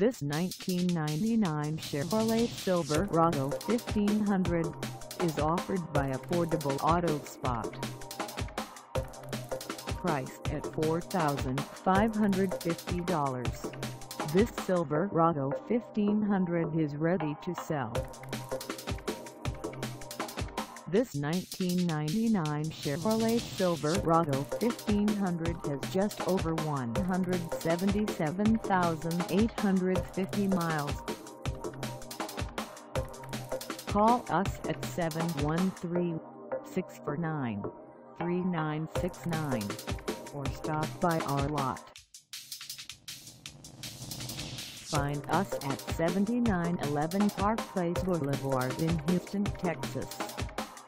This 1999 Chevrolet Silverado 1500 is offered by Affordable Auto Spot. Priced at $4,550. This Silverado 1500 is ready to sell. This 1999 Chevrolet Silverado 1500 has just over 177,850 miles. Call us at 713-649-3969 or stop by our lot. Find us at 7911 Park Place Boulevard in Houston, Texas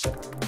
Thank